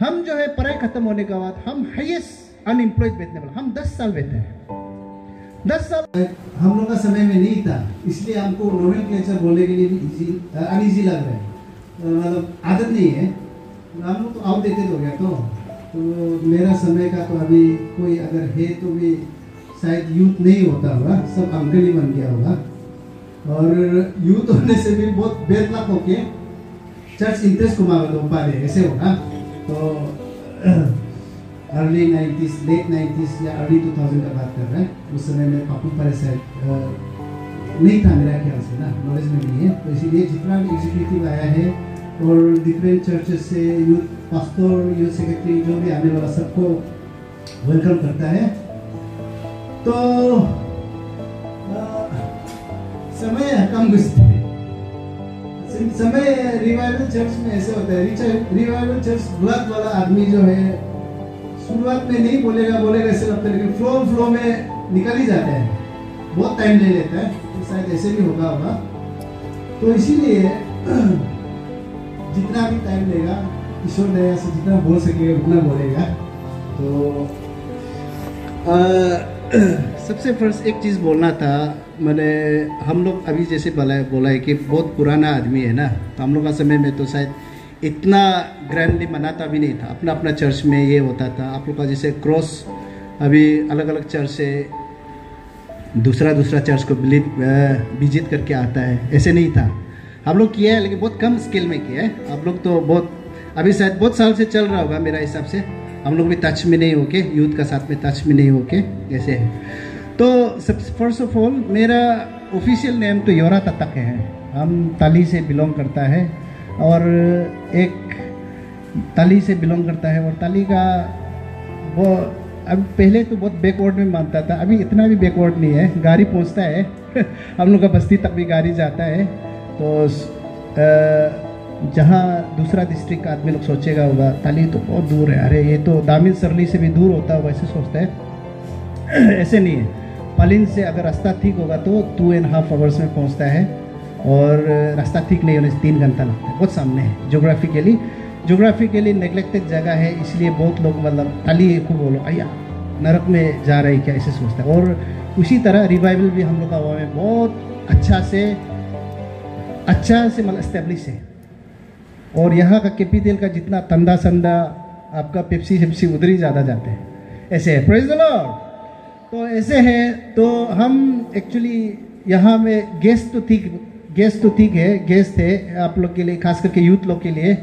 हम जो है पढ़ाई खत्म होने के बाद हम हाईएस्ट अनएम्प्लॉयड बैठने वाला हम दस साल बैठे हैं दस साल हम लोग का समय में नहीं था, इसलिए हमको नोवेल क्लेचर बोलने के लिए भी अनईजी लग रहा है। मतलब आदत नहीं है। हम लोग तो आउट देते हो गया तो। तो मेरा समय का तो अभी कोई अगर है तो भी शायद यूथ नहीं होता होगा, सब अंकल ही बन गया होगा। और यूथ होने से भी बहुत बेतलक होके चर्च इंटरेस्ट को मांगा दो पा रहे ऐसे होगा। तो अर्ली नाइन्टीज लेट नाइन्टीज या अर्ली टू थाउज़ेंड का बात कर रहे हैं उस समय में पापू पर शायद नहीं था मेरा ख्याल से ना नॉलेज में नहीं है तो इसीलिए जितना भी एग्जीक्यूटिव आया है और डिफरेंट चर्चेस से यूथ पास्टर यूथ सेक्रेटरी जो भी आने वाला सबको वेलकम करता है तो अ, समय कम गुजरते हैं समय रिवाइवल चर्च में ऐसे होता है। रिवाइवल चर्च ब्लड वाला आदमी जो है शुरुआत में नहीं बोलेगा बोलेगा ऐसे लगता है लेकिन फ्लो फ्लो में निकल ही जाता है। बहुत टाइम ले लेता है तो शायद ऐसे भी होगा होगा। तो इसीलिए जितना भी टाइम लेगा ईश्वर दया से जितना बोल सकेगा उतना बोलेगा। तो अ, सबसे फ़र्स्ट एक चीज़ बोलना था मैंने, हम लोग अभी जैसे बोला बोला है कि बहुत पुराना आदमी है ना तो हम लोग का समय में तो शायद इतना ग्रैंडली मनाता भी नहीं था। अपना अपना चर्च में ये होता था। आप लोग का जैसे क्रॉस अभी अलग अलग चर्च से दूसरा दूसरा चर्च को विज़िट करके आता है। ऐसे नहीं था। हम लोग किया है, लेकिन बहुत कम स्केल में किया है। आप लोग तो बहुत, अभी शायद बहुत साल से चल रहा होगा मेरा हिसाब से। हम लोग भी टच में नहीं होके यूथ का साथ में टच में नहीं होके, ऐसे है। तो फ़र्स्ट ऑफ़ ऑल मेरा ऑफिशियल नेम तो योरा ततक है। हम ताली से बिलोंग करता है और एक ताली से बिलोंग करता है और ताली का वो अब पहले तो बहुत बैकवर्ड में मानता था, अभी इतना भी बैकवर्ड नहीं है। गाड़ी पहुँचता है, हम लोग का बस्ती तक भी गाड़ी जाता है। तो जहाँ दूसरा डिस्ट्रिक्ट का आदमी लोग सोचेगा होगा, ताली तो बहुत दूर है। अरे, ये तो दामिन सरली से भी दूर होता है वैसे सोचता है। ऐसे नहीं है। पालिन से अगर रास्ता ठीक होगा तो टू एंड हाफ़ आवर्स में पहुँचता है। और रास्ता ठीक नहीं होने से तीन घंटा लगता है। बहुत सामने है जोग्राफिकली जोग्राफिकली नेग्लेक्टेड जगह है, इसलिए बहुत लोग मतलब ताली को बोलो आया नरक में जा रहे क्या? ऐसे सोचता है। और उसी तरह रिवाइवल भी हम लोग का हुआ में बहुत अच्छा से अच्छा से मतलब इस्टेब्लिश है। और यहाँ का कैपिटल का जितना तंदा संदा आपका पेप्सी सेप्सी उधर ही ज़्यादा जाते हैं। ऐसे है। प्रेज द लॉर्ड तो ऐसे है तो हम एक्चुअली यहाँ में गेस्ट तो ठीक गेस्ट तो ठीक है गेस्ट है आप लोग के लिए, खास करके यूथ लोग के लिए।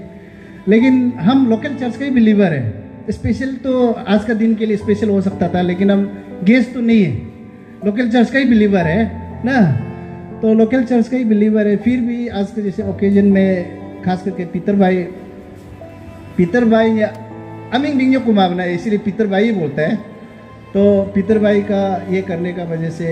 लेकिन हम लोकल चर्च का ही बिलीवर है। स्पेशल तो आज का दिन के लिए स्पेशल हो सकता था, लेकिन हम गेस्ट तो नहीं है। लोकल चर्च का ही बिलीवर है, ना? तो लोकल चर्च का ही बिलीवर है। फिर भी आज के जैसे ओकेजन में खास करके पीतर भाई पीतर भाई या अमिंग बिंग को मांगना है इसीलिए पीतर भाई ही बोलता है। तो पितर भाई का ये करने का वजह से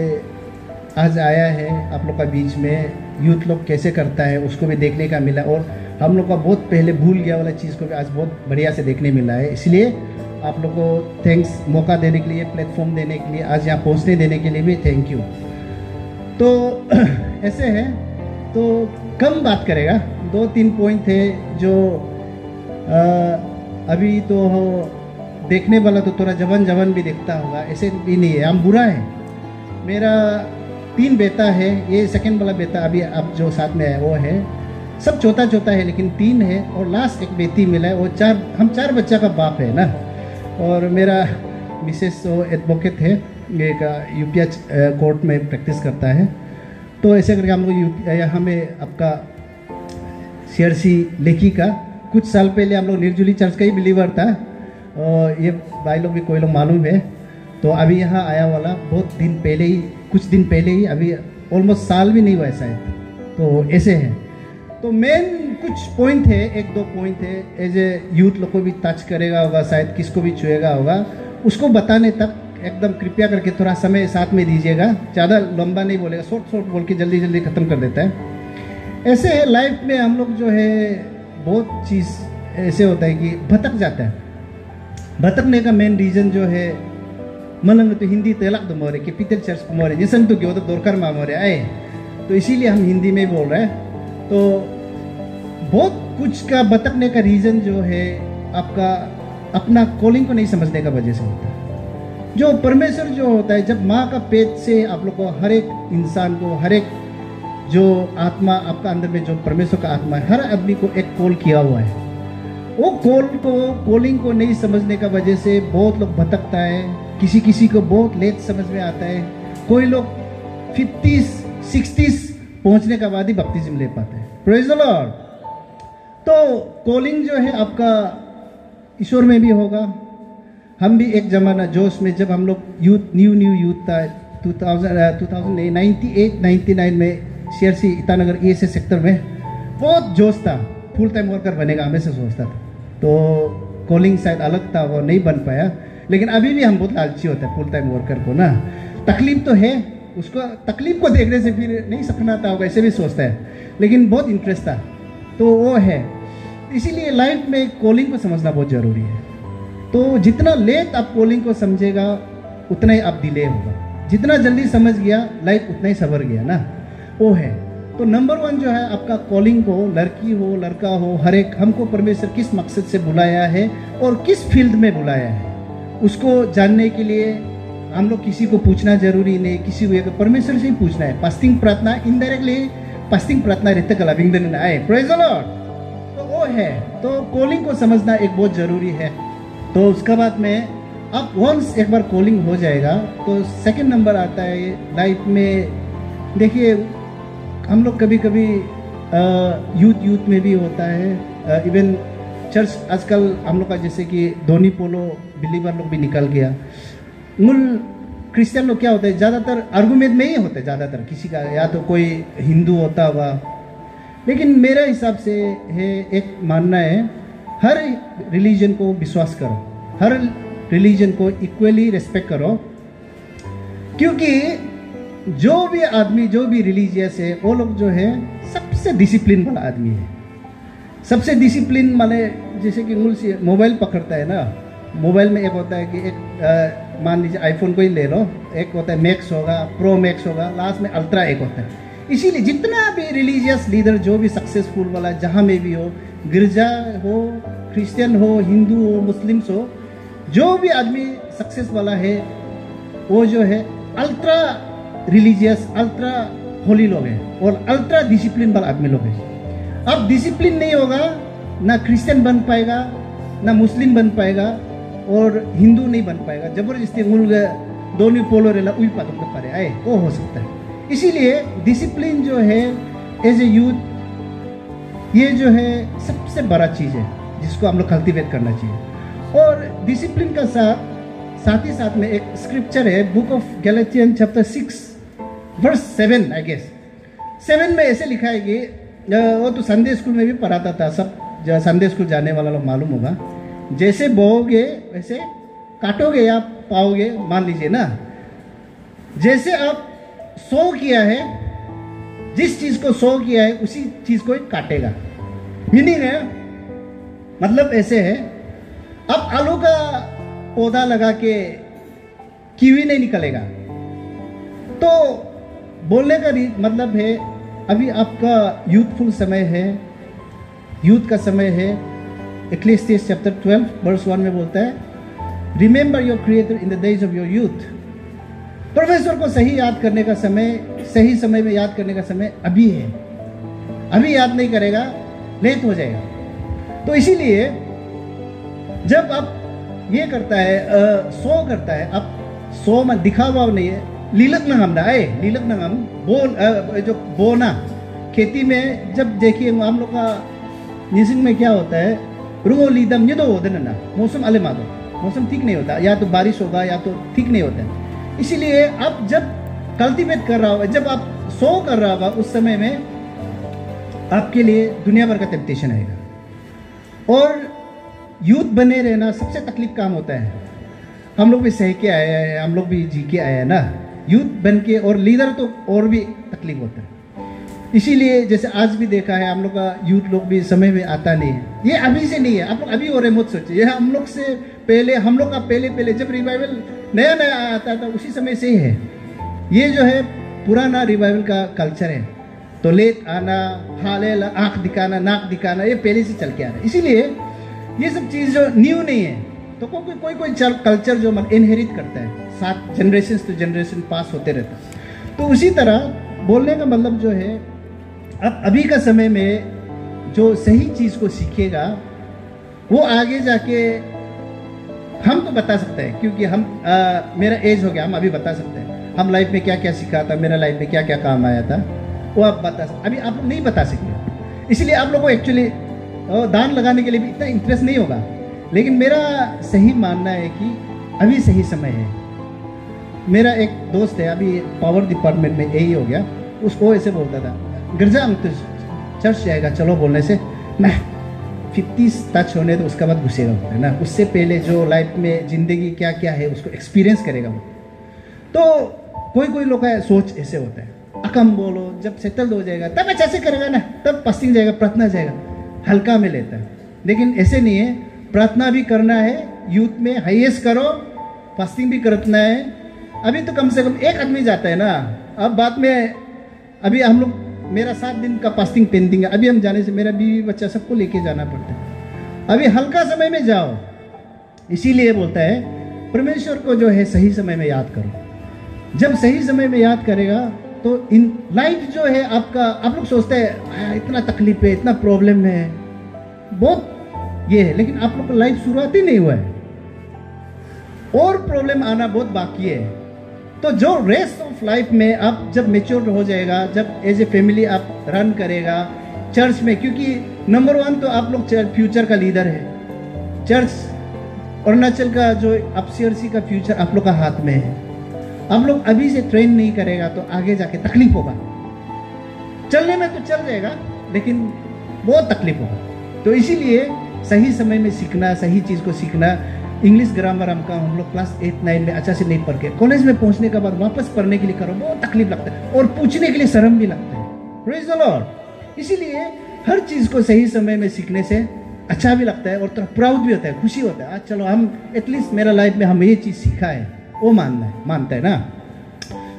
आज आया है आप लोग का बीच में यूथ लोग कैसे करता है उसको भी देखने का मिला और हम लोग का बहुत पहले भूल गया वाला चीज़ को भी आज बहुत बढ़िया से देखने मिला है। इसलिए आप लोग को थैंक्स मौका देने के लिए प्लेटफॉर्म देने के लिए आज यहाँ पहुँचने देने के लिए भी थैंक यू तो ऐसे है तो कम बात करेगा दो तीन पॉइंट थे जो आ, अभी तो देखने वाला तो थोड़ा जवन जवन भी देखता होगा, ऐसे भी नहीं है। हम बुरा है। मेरा तीन बेटा है, ये सेकंड वाला बेटा अभी अब जो साथ में है, वो है। सब चौथा चौथा है, लेकिन तीन है और लास्ट एक बेटी मिला है, वो चार, हम चार बच्चा का बाप है ना। और मेरा मिसेस वो एडवोकेट है एक यूपीएच कोर्ट में प्रैक्टिस करता है। तो ऐसे करके हम लोग यहाँ में आपका सीआरसी लेखी का, कुछ साल पहले हम लोग निर्जुली चर्च का ही बिलीवर था। ये भाई लोग भी, कोई लोग मालूम है। तो अभी यहाँ आया वाला बहुत दिन पहले ही, कुछ दिन पहले ही, अभी ऑलमोस्ट साल भी नहीं हुआ है। शायद तो ऐसे है। तो मेन कुछ पॉइंट है, एक दो पॉइंट है। एज ए यूथ लोग को भी टच करेगा होगा, शायद किसको भी छुएगा होगा। उसको बताने तक एकदम कृपया करके थोड़ा समय साथ में दीजिएगा। ज़्यादा लंबा नहीं बोलेगा शॉर्ट शॉर्ट बोल के जल्दी जल्दी ख़त्म कर देता है। ऐसे है लाइफ में हम लोग जो है, बहुत चीज़ ऐसे होता है कि भटक जाता है। भटकने का मेन रीज़न जो है मलंग तो हिंदी तेलक तो मोरे कैपिटल चर्च मोरे जिसन तो तो दोरकर मा मोरे, आए। तो इसीलिए हम हिंदी में बोल रहे हैं। तो बहुत कुछ का भटकने का रीज़न जो है, आपका अपना कॉलिंग को नहीं समझने का वजह से होता है। जो परमेश्वर जो होता है, जब माँ का पेट से आप लोग को हर एक इंसान को, हर एक जो आत्मा आपका अंदर में, जो परमेश्वर का आत्मा है, हर आदमी को एक कॉल किया हुआ है। वो कॉल को कॉलिंग को नहीं समझने का वजह से बहुत लोग भटकता है किसी किसी को बहुत लेट समझ में आता है। कोई लोग फिफ्टीज सिक्सटीज पहुँचने के बाद ही बपतिज्म ले पाते हैं। प्रेज तो कॉलिंग जो है आपका ईश्वर में भी होगा। हम भी एक जमाना, जोश में जब हम लोग यूथ न्यू न्यू यूथ था 2000 two thousand ninety eight ninety nine में सी ईटानगर ए सेक्टर में बहुत जोश था। फुल टाइम वर्कर बनेगा, हमेशा सोचता था। तो कॉलिंग शायद अलग था, वो नहीं बन पाया। लेकिन अभी भी हम बहुत लालची होते हैं फुल टाइम वर्कर को ना। तकलीफ़ तो है, उसको तकलीफ़ को देखने से फिर नहीं सकना था वैसे भी सोचता है। लेकिन बहुत इंटरेस्ट था तो वो है। इसीलिए लाइफ में कॉलिंग को समझना बहुत ज़रूरी है। तो जितना लेट आप कॉलिंग को समझेगा, उतना ही आप डिले होगा। जितना जल्दी समझ गया लाइफ उतना ही सवर गया ना। वो है। तो नंबर वन जो है, आपका कॉलिंग को लड़की हो, लड़का हो, हर एक, हमको परमेश्वर किस मकसद से बुलाया है और किस फ़ील्ड में बुलाया है, उसको जानने के लिए हम लोग किसी को पूछना ज़रूरी नहीं, किसी को परमेश्वर से ही पूछना है पास्टिंग प्रार्थना इनडायरेक्टली पास्टिंग प्रार्थना रहते कला विंगदन आए। प्रेज लॉर्ड तो वो है तो कॉलिंग को समझना एक बहुत ज़रूरी है। तो उसके बाद में, अब वंस एक बार कॉलिंग हो जाएगा तो सेकंड नंबर आता है लाइफ में, देखिए हम लोग कभी कभी यूथ यूथ में भी होता है। इवन चर्च आजकल हम लोग का जैसे कि धोनी पोलो बिलीवर लोग भी निकल गया। मूल क्रिश्चियन लोग क्या होते हैं? ज़्यादातर आर्गूमेंट में ही होते हैं, ज़्यादातर। किसी का या तो कोई हिंदू होता हुआ। लेकिन मेरे हिसाब से है, एक मानना है, हर रिलीजन को विश्वास करो। हर रिलीजन को इक्वली रेस्पेक्ट करो। क्योंकि जो भी आदमी, जो भी रिलीजियस है, वो लोग जो है, सबसे डिसिप्लिन वाला आदमी है। सबसे डिसिप्लिन वाले जैसे कि मूल से मोबाइल पकड़ता है ना। मोबाइल में एक होता है कि एक मान लीजिए आईफोन को ही ले लो, एक होता है मैक्स होगा प्रो मैक्स होगा लास्ट में अल्ट्रा एक होता है। इसीलिए जितना भी रिलीजियस लीडर जो भी सक्सेसफुल वाला, जहाँ में भी हो, गिरजा हो क्रिश्चियन हो हिंदू हो मुस्लिम्स हो, जो भी आदमी सक्सेस वाला है, वो जो है अल्ट्रा रिलीजियस अल्ट्रा होली लोग हैं, और अल्ट्रा डिसिप्लिन वाला आदमी लोग हैं। अब डिसिप्लिन नहीं होगा, ना क्रिश्चियन बन पाएगा, ना मुस्लिम बन पाएगा, और हिंदू नहीं बन पाएगा। ज़बरदस्ती मूल दोनों पोलो रेला पातम कर पारे आए, वो हो सकता है। इसीलिए डिसिप्लिन जो है एज ए यूथ ये जो है सबसे बड़ा चीज़ है, जिसको हम लोग कल्टिवेट करना चाहिए। और डिसिप्लिन का साथ साथ ही साथ में एक स्क्रिप्चर है book of Galatian chapter six verse seven I guess seven में ऐसे लिखा है कि वो तो संडे स्कूल में भी पढ़ाता था सब। संडे स्कूल जाने वाला लोग मालूम होगा। जैसे बोओगे, वैसे काटोगे या पाओगे, मान लीजिए ना। जैसे आप सो किया है, जिस चीज़ को सो किया है, उसी चीज़ को काटेगा। मीनिंग है मतलब ऐसे है, अब आलू का पौधा लगा के कीवी नहीं निकलेगा। तो बोलने का मतलब है अभी आपका यूथफुल समय है यूथ का समय है एक्लेसियस चैप्टर 12 वर्स 1 में बोलता है remember your creator in the days of your youth professor को सही याद करने का समय सही समय में याद करने का समय अभी है। अभी याद नहीं करेगा लेट हो जाएगा। तो इसीलिए जब आप ये करता है आ, सो करता है आप सो में दिखावा नहीं है लीलक नगम आए लीलक नगम बो जो बोना, खेती में जब देखिए हम लोग का निसिंग में क्या होता है रुगो लीदम ये तो होते ना, मौसम अले मादो, मौसम ठीक नहीं होता, या तो बारिश होगा, या तो ठीक नहीं होता इसीलिए आप जब कल्टीवेट कर रहा होगा जब आप सो कर रहा होगा उस समय में आपके लिए दुनिया भर का टेम्पटेशन आएगा। और यूथ बने रहना सबसे तकलीफ़ काम होता है। हम लोग भी सह के आए हैं, हम लोग भी जी के आए हैं ना। यूथ बन के और लीडर तो और भी तकलीफ़ होता है। इसीलिए जैसे आज भी देखा है, हम लोग का यूथ लोग भी समय में आता नहीं है। ये अभी से नहीं है, आप लोग अभी हो रहे मत सोचिए। ये हम लोग से पहले, हम लोग का पहले पहले जब रिवाइवल नया नया आता था उसी समय से ही है। ये जो है, पुराना रिवाइवल का कल्चर है। तो लेट आना, हाले आँख दिखाना, नाक दिखाना, ये पहले से चल के आ रहा है। इसीलिए ये सब चीज़ जो न्यू नहीं है तो कोई कोई कोई कल्चर जो इनहेरिट करता है। सात जनरेशन टू जनरेशन पास होते रहता तो उसी तरह बोलने का मतलब जो है अब अभी का समय में जो सही चीज़ को सीखेगा वो आगे जाके हम तो बता सकते हैं क्योंकि हम आ, मेरा एज हो गया हम अभी बता सकते हैं। हम लाइफ में क्या क्या सीखा था मेरा लाइफ में क्या क्या काम आया था वो आप बता सकते अभी आप नहीं बता सकते। इसलिए आप लोग को एक्चुअली दान लगाने के लिए भी इतना इंटरेस्ट नहीं होगा। लेकिन मेरा सही मानना है कि अभी सही समय है। मेरा एक दोस्त है, अभी पावर डिपार्टमेंट में यही हो गया। उसको ऐसे बोलता था, गिरजा, हम तो चर्च जाएगा, चलो बोलने से। मैं फिफ्टी टच होने तो उसके बाद घुसेगा, है ना? उससे पहले जो लाइफ में ज़िंदगी क्या क्या है, उसको एक्सपीरियंस करेगा वो। तो कोई कोई लोग का सोच ऐसे होता है। अकम बोलो, जब सेटल हो जाएगा, तब अच्छा से करेगा ना, तब पस्टिंग जाएगा, प्रार्थना जाएगा। हल्का में लेता है। लेकिन ऐसे नहीं है, प्रार्थना भी करना है यूथ में हाइएस्ट करो फास्टिंग भी करना है अभी तो कम से कम एक आदमी जाता है ना। अब बाद में, अभी हम लोग, मेरा सात दिन का फास्टिंग पेंडिंग है। अभी हम जाने से, मेरा बीवी बच्चा सबको लेके जाना पड़ता है। अभी हल्का समय में जाओ। इसीलिए बोलता है, परमेश्वर को जो है सही समय में याद करो। जब सही समय में याद करेगा तो इन लाइफ जो है आपका, आप लोग सोचते हैं इतना तकलीफ़ है, इतना प्रॉब्लम है। बहुत ये है, लेकिन आप लोग का लाइफ शुरुआत ही नहीं हुआ है। और प्रॉब्लम आना बहुत बाकी है। तो जो रेस्ट ऑफ़ लाइफ में आप जब मेच्योर हो जाएगा, जब एज ए फैमिली आप रन करेगा चर्च में, क्योंकि नंबर वन तो आप लोग फ्यूचर का लीडर है। चर्च अरुणाचल का जो अपसीआरसी का फ्यूचर आप लोग का हाथ में है। आप लोग अभी से ट्रेन नहीं करेगा तो आगे जाके तकलीफ़ होगा। चलने में तो चल जाएगा, लेकिन बहुत तकलीफ़ होगा। तो इसीलिए सही समय में सीखना, सही चीज़ को सीखना इंग्लिश ग्रामर हमका हम लोग क्लास एट नाइन में अच्छा से नहीं पढ़ के। कॉलेज में पहुँचने के बाद वापस पढ़ने के लिए करो, बहुत तकलीफ़ लगता है। और पूछने के लिए शर्म भी लगता है। लॉर्ड इसीलिए हर चीज़ को सही समय में सीखने से अच्छा भी लगता है और थोड़ा प्राउड भी होता है, खुशी होता है। आज चलो, हम एटलीस्ट मेरा लाइफ में हम ये चीज़ सीखा है। वो मानना है, मानता है ना?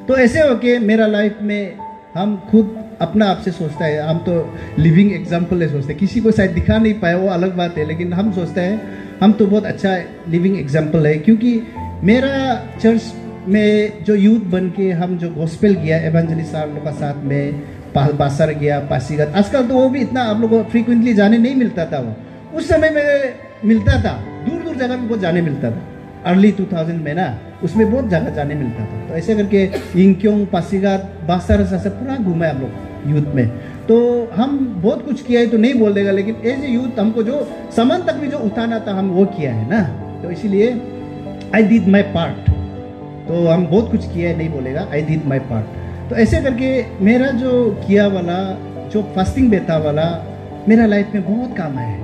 तो ऐसे हो के मेरा लाइफ में हम खुद अपना आप से सोचता है। हम तो लिविंग एग्ज़ाम्पल है सोचते हैं। किसी को शायद दिखा नहीं पाए वो अलग बात है, लेकिन हम सोचते हैं हम तो बहुत अच्छा लिविंग एग्ज़ाम्पल है, क्योंकि मेरा चर्च में जो यूथ बन के हम जो गोस्पेल गया एवेंजली साहब लोग का साथ में पाल बासर गया पासीगत आजकल तो वो भी इतना आप लोग को फ्रीक्वेंटली जाने नहीं मिलता था वो। उस समय में मिलता था दूर दूर जगह में बहुत जाने मिलता था। अर्ली 2000 में ना, उसमें बहुत जगह जाने मिलता था। तो ऐसे करके इंक्योंग, पासीघाट, बासर से पूरा घूमा है हम लोग यूथ में। तो हम बहुत कुछ किया है तो नहीं बोल देगा, लेकिन एज ए यूथ हमको जो सामान तक भी जो उठाना था, हम वो किया है ना? तो इसीलिए आई डिड माई पार्ट तो हम बहुत कुछ किया है, नहीं बोलेगा आई डिड माई पार्ट तो ऐसे करके मेरा जो किया वाला, जो फास्टिंग बेता वाला, मेरा लाइफ में बहुत काम आया है।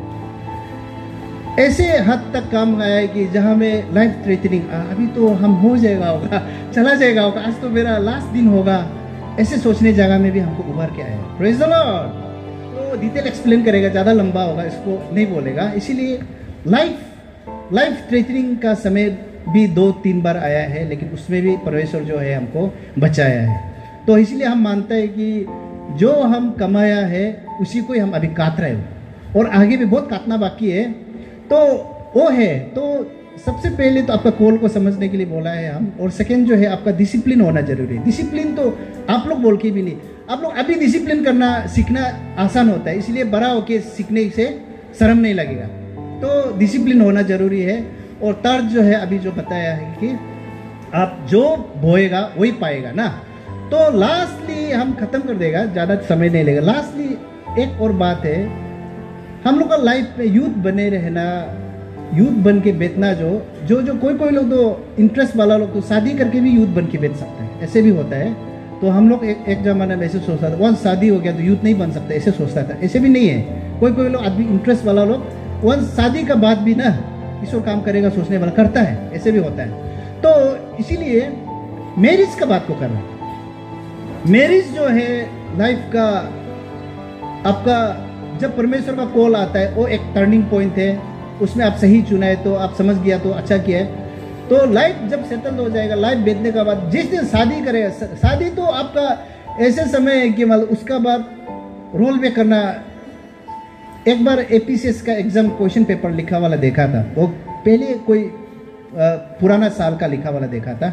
ऐसे हद तक काम आया है कि जहाँ में लाइफ थ्रेटनिंग अभी तो हम हो जाएगा होगा, चला जाएगा होगा, आज तो मेरा लास्ट दिन होगा। ऐसे सोचने जगह में भी हमको उभर के आया। प्रेज द लॉर्ड तो डिटेल एक्सप्लेन करेगा, ज़्यादा लंबा होगा, इसको नहीं बोलेगा। इसीलिए लाइफ लाइफ थ्रेटनिंग का समय भी दो तीन बार आया है, लेकिन उसमें भी परमेश्वर जो है हमको बचाया है। तो इसलिए हम मानते हैं कि जो हम कमाया है, उसी को ही हम अभी काट रहे हो। और आगे भी बहुत काटना बाकी है। तो वो है तो सबसे पहले तो आपका कॉल को समझने के लिए बोला है हम और सेकंड जो है आपका डिसिप्लिन होना ज़रूरी है। डिसिप्लिन तो आप लोग बोल के भी नहीं, आप लोग अभी डिसिप्लिन करना सीखना आसान होता है, इसलिए बड़ा होके सीखने से शर्म नहीं लगेगा। तो डिसिप्लिन होना ज़रूरी है, और तर्ज जो है अभी जो बताया है कि आप जो बोएगा वही पाएगा ना। तो लास्टली हम खत्म कर देगा, ज़्यादा समय नहीं लेगा। लास्टली एक और बात है, हम लोग का लाइफ में यूथ बने रहना यूथ बन के बेचना जो जो जो कोई कोई लोग तो इंटरेस्ट वाला लोग तो शादी करके भी यूथ बन के बेच सकते हैं। ऐसे भी होता है। तो हम लोग एक एक ज़माने में ऐसे सोचता था वंस शादी हो गया तो यूथ नहीं बन सकता, ऐसे सोचता था। ऐसे भी नहीं है। कोई कोई लोग आदमी इंटरेस्ट वाला लोग वंस शादी का बाद भी ना ईश्वर काम करेगा, सोचने वाला करता है। ऐसे भी होता है। तो इसीलिए मैरिज का बात को कर करना मैरिज जो है लाइफ का, आपका जब परमेश्वर का कॉल आता है, वो एक टर्निंग पॉइंट है। उसमें आप सही चुना है तो आप समझ गया तो अच्छा किया है। तो लाइफ जब सेटल हो जाएगा लाइफ बेचने का बाद, जिस दिन शादी करेगा शादी तो आपका ऐसे समय है कि मतलब उसका बाद रोल पे करना, एक बार एपीसीएस का एग्ज़ाम क्वेश्चन पेपर लिखा वाला देखा था। वो पहले कोई पुराना साल का लिखा वाला देखा था।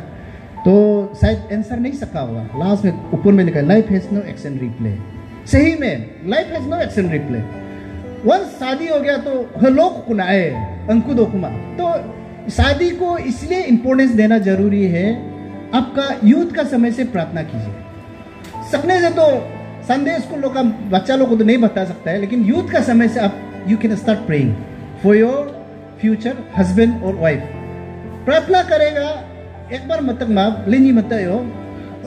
तो शायद आंसर नहीं सका होगा। लास्ट में, ऊपर में लिखा life has no action replay सही में life has no action replay once शादी हो गया तो हलोक कुनाए अंकु दोकुमा तो शादी को इसलिए इंपॉर्टेंस देना ज़रूरी है, आपका यूथ का समय से प्रार्थना कीजिए। सपने से तो संदेश स्कूल लोग का, बच्चा लोग को तो नहीं बता सकता है, लेकिन यूथ का समय से आप you can start praying for your future husband और वाइफ प्रार्थना करेगा, एक बार मत माप लेनी मत हो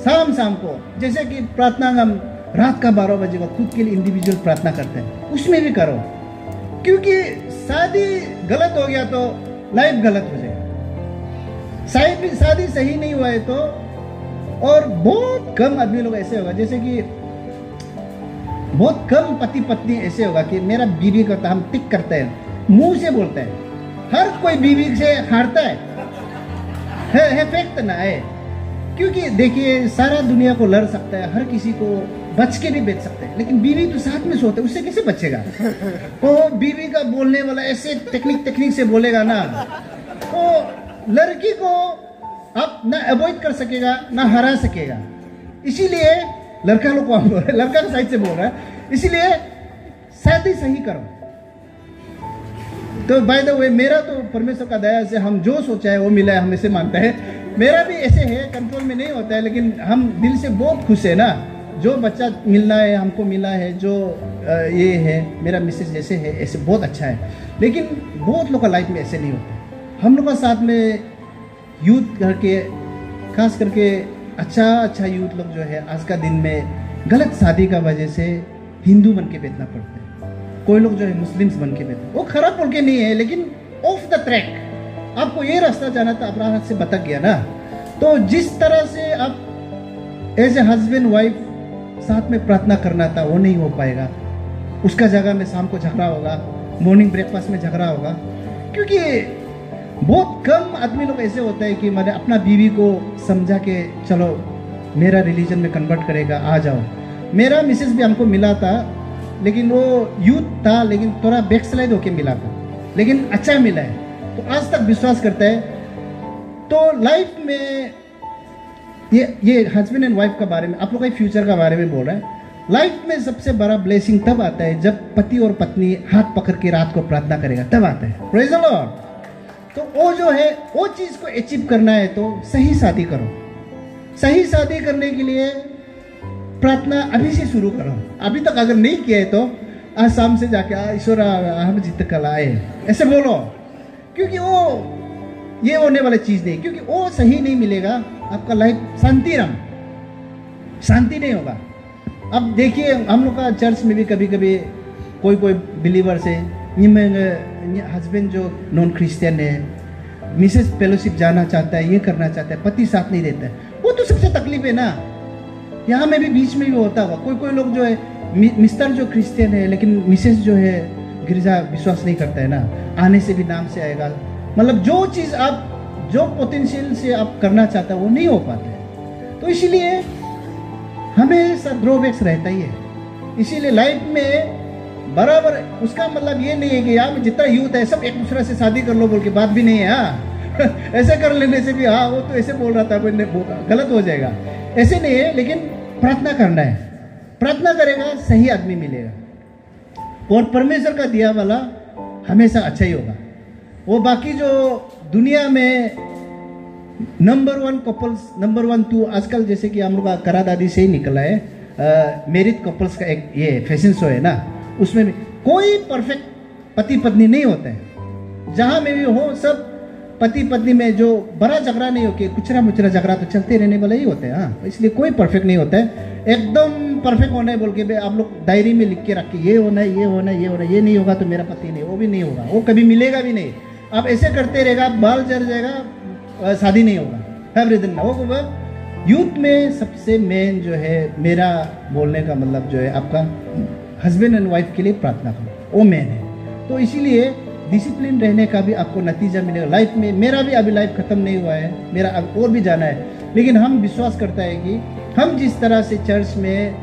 शाम शाम को, जैसे कि प्रार्थना हम रात का बारह बजे का खुद के लिए इंडिविजुअल प्रार्थना करते हैं। उसमें भी करो। क्योंकि शादी गलत हो गया तो लाइफ गलत हो जाएगा। शादी शादी सही नहीं हुआ है तो और बहुत कम आदमी लोग ऐसे होगा जैसे कि बहुत कम पति पत्नी ऐसे होगा कि मेरा बीवी करता हम टिक करते हैं मुँह से बोलते हैं। हर कोई बीवी से हारता है। है, है फैक्ट ना है। क्योंकि देखिए सारा दुनिया को लड़ सकता है हर किसी को बच के भी बेच सकते हैं। लेकिन बीवी तो साथ में सोते उससे कैसे बचेगा? तो बीवी का बोलने वाला ऐसे टेक्निक टेक्निक से बोलेगा ना। तो लड़की को आप ना अवॉइड कर सकेगा, ना हरा सकेगा। इसीलिए, लड़का लोग को बोल लड़का साइड से बोल रहा है। इसीलिए शादी सही करो। तो बाय द वे मेरा तो परमेश्वर का दया से हम जो सोचा है, वो मिला है, हम ऐसे मानते हैं। मेरा भी ऐसे है कंट्रोल में नहीं होता है, लेकिन हम दिल से बहुत खुश है ना। जो बच्चा मिलना है, हमको मिला है, जो ये है, मेरा मिसेज जैसे है, ऐसे बहुत अच्छा है। लेकिन बहुत लोग का लाइफ में ऐसे नहीं होता। हम लोग का साथ में यूथ करके, खास करके अच्छा अच्छा यूथ लोग जो है, आज का दिन में गलत शादी का वजह से हिंदू बन के बेचना पड़ता है। कोई लोग जो है, मुस्लिम्स बन के बेचना वो खराब बोल के नहीं है, लेकिन ऑफ़ द ट्रैक आपको ये रास्ता जाना था अपना हाथ से बतक गया ना। तो जिस तरह से आप एज ए हस्बैंड वाइफ साथ में प्रार्थना करना था, वो नहीं हो पाएगा। उसका जगह में शाम को झगड़ा होगा मॉर्निंग ब्रेकफास्ट में झगड़ा होगा। क्योंकि बहुत कम आदमी लोग ऐसे होता है कि मैंने अपना बीवी को समझा के चलो, मेरा रिलीजन में कन्वर्ट करेगा, आ जाओ। मेरा मिसेस भी हमको मिला था, लेकिन वो यूथ था, लेकिन थोड़ा बैक स्लाइड होके मिला था। लेकिन अच्छा मिला है। तो आज तक विश्वास करता है। तो लाइफ में ये ये हस्बैंड एंड वाइफ का बारे में, आप लोग का फ्यूचर का बारे में बोल रहा है। लाइफ में सबसे बड़ा ब्लेसिंग तब आता है जब पति और पत्नी हाथ पकड़ के रात को प्रार्थना करेगा, तब आता है। तो वो जो है, वो चीज़ को अचीव करना है तो सही शादी करो। सही शादी करने के लिए प्रार्थना अभी से शुरू करो। अभी तक अगर नहीं किया है तो आज शाम से जाके ईश्वर हम जित कल आए ऐसे बोलो। क्योंकि वो, ये होने वाली चीज़ नहीं, क्योंकि वो सही नहीं मिलेगा। आपका लाइफ शांति रम शांति नहीं होगा। अब देखिए, हम लोग का चर्च में भी कभी कभी कोई कोई बिलीवर से हस्बैंड जो नॉन क्रिश्चियन है मिसेस फेलोशिप जाना चाहता है, ये करना चाहता है, पति साथ नहीं देता है। वो तो सबसे तकलीफ़ है ना। यहाँ में भी बीच में भी होता हुआ कोई कोई लोग जो है मिस्टर जो क्रिश्चियन है, लेकिन मिसेस जो है, गिरजा विश्वास नहीं करता है ना। आने से भी नाम से आएगा। मतलब जो चीज़ आप जो पोटेंशियल से आप करना चाहते हैं, वो नहीं हो पाते तो इसीलिए हमेशा ड्रॉबैक्स रहता ही है। इसीलिए लाइफ में बराबर, उसका मतलब ये नहीं है कि यार जितना यूथ है, सब एक दूसरे से शादी कर लो, बोल के बात भी नहीं है हाँ। ऐसे कर लेने से भी हाँ वो तो ऐसे बोल रहा था कोई गलत हो जाएगा। ऐसे नहीं है, लेकिन प्रार्थना करना है। प्रार्थना करेगा, सही आदमी मिलेगा। और परमेश्वर का दिया वाला हमेशा अच्छा ही होगा। वो बाकी जो दुनिया में number one couples number one two आजकल जैसे कि हम लोग करा दादी से ही निकला है मेरिट कपल्स का एक ये फ़ैशन शो है ना, उसमें भी कोई परफेक्ट पति पत्नी नहीं होता है। जहाँ में भी हो, सब पति पत्नी में जो बड़ा झगड़ा नहीं हो कि कुचरा मुचरा झगड़ा तो चलते रहने वाला ही होते हैं हाँ इसलिए कोई परफेक्ट नहीं होता है। एकदम परफेक्ट होना है, बोल के आप लोग डायरी में लिख के रख के ये होना है, ये होना है, ये होना है, ये नहीं होगा तो मेरा पति नहीं, वो भी नहीं होगा, वो कभी मिलेगा भी नहीं। आप ऐसे करते रहेगा बाल जर जाएगा शादी नहीं होगा। एवरी दिन वो यूथ में सबसे मेन जो है, मेरा बोलने का मतलब जो है, आपका हस्बैंड एंड वाइफ के लिए प्रार्थना करो। वो मेन है। तो इसीलिए डिसिप्लिन रहने का भी आपको नतीजा मिलेगा। लाइफ में मेरा भी अभी लाइफ खत्म नहीं हुआ है, मेरा अब और भी जाना है। लेकिन हम विश्वास करता है कि हम जिस तरह से चर्च में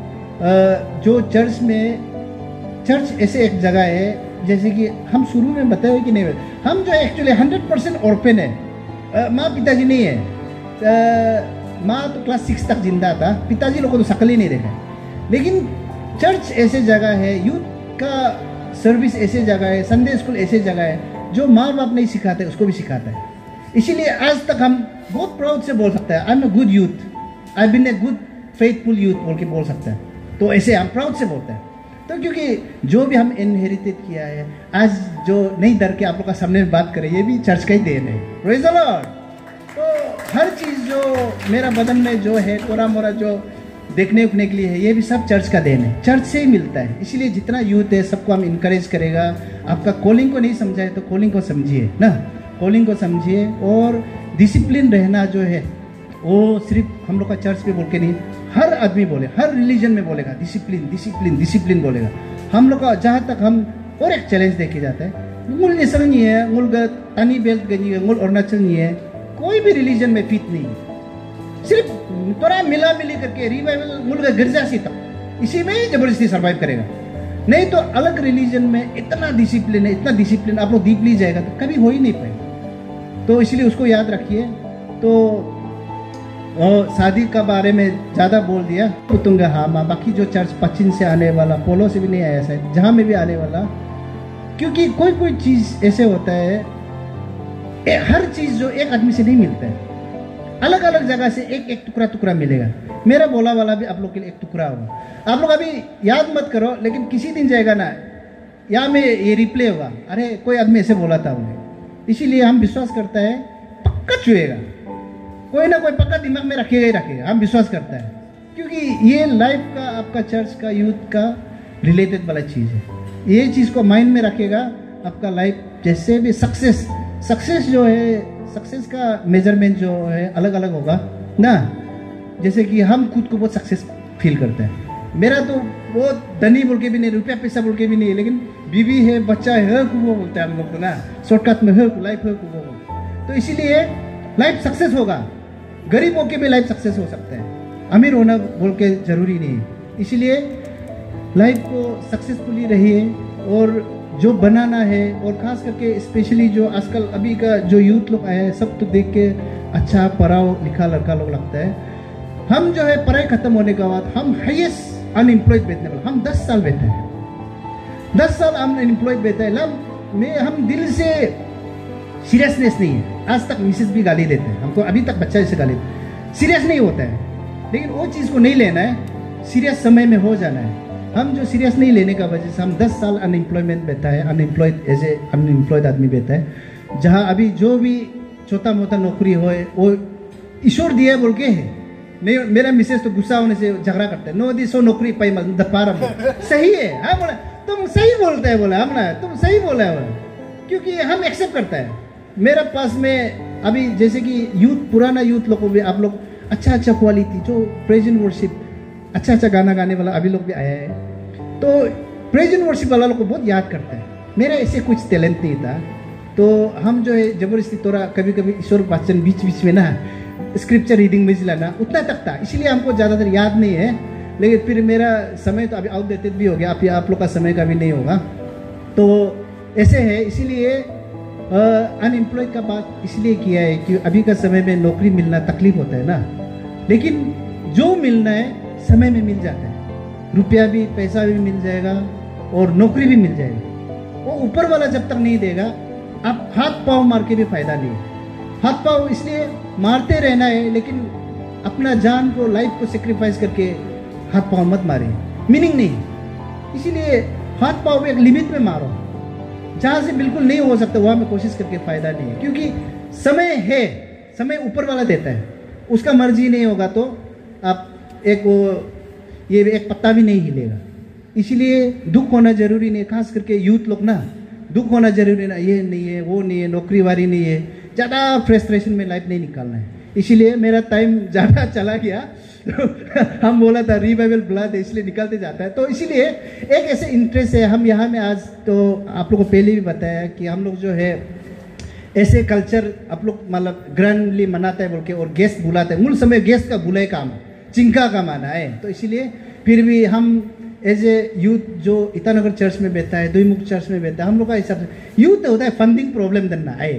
जो चर्च में चर्च ऐसे एक जगह है जैसे कि हम शुरू में बताए कि नहीं हम जो एक्चुअली हंड्रेड परसेंट ओरफेन है माँ पिताजी नहीं है। माँ तो क्लास सिक्स तक ज़िंदा था, पिताजी लोग को तो शकल ही नहीं देखा। लेकिन चर्च ऐसे जगह है यूथ का सर्विस ऐसे जगह है संडे स्कूल ऐसे जगह है, जो माँ बाप नहीं सिखाते, उसको भी सिखाता है। इसीलिए आज तक हम बहुत प्राउड से बोल सकते हैं I am a good youth I been a good faithful youth बोल के बोल सकते हैं। तो ऐसे हम प्राउड से बोलते हैं। तो क्योंकि जो भी हम इनहेरिटेड किया है, आज जो नई दर के आप लोग का सामने में बात करें, ये भी चर्च का ही देन है। तो हर चीज़ जो मेरा बदन में जो है कोरा मोरा जो देखने उखने के लिए है, ये भी सब चर्च का देन है। चर्च से ही मिलता है। इसीलिए जितना यूथ है, सबको हम इनक्रेज करेगा। आपका कॉलिंग को नहीं समझा है तो कॉलिंग को समझिए, ना? कॉलिंग को समझिए और डिसिप्लिन रहना जो है, वो सिर्फ़ हम लोग का चर्च पे बोल के नहीं हर आदमी बोले, हर रिलीजन में बोलेगा डिसिप्लिन डिसिप्लिन डिसिप्लिन बोलेगा। हम लोग का जहाँ तक हम और एक चैलेंज देखे जाता है, मूल नेसंग नहीं है, मूल तानी बेल्ट गई है, मूल अरुणाचल नहीं है, कोई भी रिलीजन में फिट नहीं है। सिर्फ़ थोड़ा मिला मिली करके रिवाइवल मूल गिरजा सी तक इसी में ज़बरदस्ती सर्वाइव करेगा। नहीं तो अलग रिलीजन में इतना डिसिप्लिन है, इतना डिसिप्लिन आप लोग डीपली जाएगा तो कभी हो ही नहीं पाएगा। तो इसलिए उसको याद रखिए। तो और शादी का बारे में ज़्यादा बोल दिया पुतुंग हाँ माँ बाकी जो चर्च पश्चिम से आने वाला पोलो से भी नहीं आया शायद जहाँ में भी आने वाला क्योंकि कोई कोई चीज़ ऐसे होता है ए, हर चीज़ जो एक आदमी से नहीं मिलता है। अलग अलग जगह से एक एक टुकड़ा टुकड़ा मिलेगा। मेरा बोला वाला भी आप लोग के लिए एक टुकड़ा होगा। आप लोग अभी याद मत करो लेकिन किसी दिन जाएगा ना या में ये रिप्ले होगा। अरे कोई आदमी ऐसे बोला था उन्हें इसीलिए हम विश्वास करता है पक्का छुएगा। कोई ना कोई पक्का दिमाग में रखेगा ही रखेगा हम विश्वास करता है। क्योंकि ये लाइफ का, आपका चर्च का यूथ का रिलेटेड वाला चीज़ है। ये चीज़ को माइंड में रखेगा आपका लाइफ जैसे भी सक्सेस सक्सेस जो है सक्सेस का मेज़रमेंट जो है अलग अलग होगा, ना? जैसे कि हम खुद को बहुत सक्सेस फील करते हैं। मेरा तो बहुत धनी बोल के भी नहीं, रुपया पैसा बोल के भी नहीं, लेकिन बीवी है, बच्चा है, हर वो बोलते हैं हम लोग को ना? शॉर्टकट में है लाइफ है वो तो इसीलिए लाइफ सक्सेस होगा। गरीब होके भी लाइफ सक्सेस हो सकता है। अमीर होना बोल के ज़रूरी नहीं है। इसलिए लाइफ को सक्सेसफुली रहिए और जो बनाना है और खास करके स्पेशली जो आजकल अभी का जो यूथ लोग आया है, सब तो देख के अच्छा पढ़ा लिखा लड़का लोग लगता है। हम जो है पढ़ाई खत्म होने के बाद हम हाइएस्ट अनएम्प्लॉयड बैठने वाले हम दस साल बैठे हैं। दस साल अनएम्प्लॉयड बैठे हैं। लब में, हम दिल से सीरियसनेस नहीं है। आज तक मिसेस भी गाली देते हैं। हमको अभी तक बच्चा जैसे गाली देते सीरियस नहीं होता है। लेकिन वो चीज़ को नहीं लेना है। सीरियस समय में हो जाना है। हम जो सीरियस नहीं लेने का वजह से हम 10 साल अनएम्प्लॉयमेंट बैठा है। अनएम्प्लॉयड एज ए अनएम्प्लॉयड आदमी बैठा है। जहाँ अभी जो भी छोटा मोटा नौकरी हो, वो ईश्वर दिया बोल के है। मेरा मिसेस तो गुस्सा होने से झगड़ा करता है। नो दी सो नौकरी पाई मत दपारा सही है। हाँ बोला। तुम सही बोलते हैं, बोला। हम ना तुम सही बोला है, बोला। क्योंकि हम एक्सेप्ट करता है। मेरा पास में अभी जैसे कि यूथ पुराना यूथ लोगों में आप लोग अच्छा अच्छा क्वालिटी जो प्रेजेंट वर्शिप अच्छा अच्छा गाना गाने वाला अभी लोग भी आया है। तो प्रेजेंट वर्शिप वाला लोग को बहुत याद करते हैं। मेरा ऐसे कुछ टैलेंट नहीं था। तो हम जो है, ज़बरदस्ती थोड़ा कभी कभी ईश्वर वाचन बीच बीच में ना स्क्रिप्चर रीडिंग में लाना उतना तक था। इसलिए हमको ज़्यादातर याद नहीं है। लेकिन फिर मेरा समय तो अभी आउटडेटेड भी हो गया। आप आप लोग का समय का भी नहीं होगा। तो ऐसे है, इसीलिए अनएम्प्लॉयड का बात इसलिए किया है कि अभी का समय में नौकरी मिलना तकलीफ़ होता है ना। लेकिन जो मिलना है, समय में मिल जाता है। रुपया भी, पैसा भी मिल जाएगा और नौकरी भी मिल जाएगी। वो ऊपर वाला जब तक नहीं देगा, आप हाथ पाँव मार के भी फ़ायदा नहीं है। हाथ पाँव इसलिए मारते रहना है, लेकिन अपना जान को लाइफ को सेक्रीफाइस करके हाथ पाँव मत मारे। मीनिंग नहीं। इसीलिए हाथ पाँव एक लिमिट में मारो। जहाँ से बिल्कुल नहीं हो सकता, वहाँ में कोशिश करके फ़ायदा नहीं है। क्योंकि समय है, समय ऊपर वाला देता है। उसका मर्ज़ी नहीं होगा तो आप एक वो, ये एक पत्ता भी नहीं हिलेगा। इसीलिए दुख होना ज़रूरी नहीं, खास करके यूथ लोग ना, दुख होना ज़रूरी ना, ये नहीं है, वो नहीं है नौकरी वारी नहीं है। ज़्यादा फ्रस्ट्रेशन में लाइफ नहीं निकालना है। इसीलिए मेरा टाइम ज़्यादा चला गया। हम बोला था रिवाइवल ब्लड इसलिए निकलते जाता है। तो इसीलिए एक ऐसे इंटरेस्ट है, हम यहाँ में आज तो आप लोग को पहले भी बताया कि हम लोग जो है, ऐसे कल्चर आप लोग मतलब ग्रैंडली मनाते हैं बोल के और गेस्ट बुलाते हैं। मूल समय गेस्ट का बुलाए काम, चिंका का माना है। तो इसीलिए फिर भी हम एज ए यूथ जो ईटानगर चर्च में बैठा है, दुईमुख चर्च में बैठा है, हम लोग का हिसाब से यूथ होता है फंडिंग प्रॉब्लम देना आए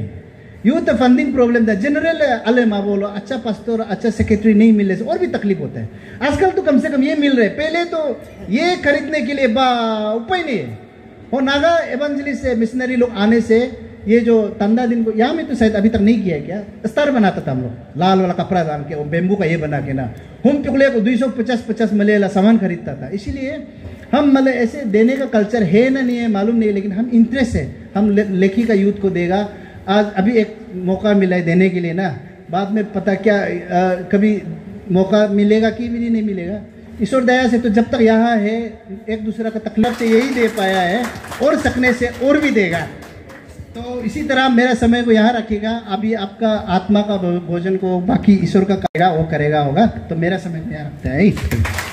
यूथ फंडिंग प्रॉब्लम था जनरल अलेमा बोलो अच्छा पास्टर अच्छा सेक्रेटरी नहीं मिलने से और भी तकलीफ़ होता है. आजकल तो कम से कम ये मिल रहे पहले तो ये खरीदने के लिए उपाय नहीं है। और नागा एवंजलिस्ट से मिशनरी लोग आने से ये जो तंदा दिन को, यहाँ में तो शायद अभी तक नहीं किया क्या? स्तर बनाता था हम लोग। लाल वाला कपड़ा डाल के बेम्बू का ये बना के ना। हम पिकले को दो सौ पचास पचास मले वाला सामान खरीदता था। इसीलिए हम मतलब ऐसे देने का कल्चर है ना नहीं है, मालूम नहीं है, लेकिन हम इंटरेस्ट है। हम लेखी का यूथ को देगा। आज अभी एक मौका मिला है देने के लिए ना। बाद में पता क्या आ, कभी मौका मिलेगा कि भी नहीं मिलेगा। ईश्वर दया से तो जब तक यहाँ है एक दूसरा का तकलीफ़ से यही दे पाया है और सकने से और भी देगा। तो इसी तरह मेरा समय को यहाँ रखिएगा। अभी आपका आत्मा का भोजन को बाकी ईश्वर का करेगा वो करेगा होगा। तो मेरा समय को यहाँ रखता है।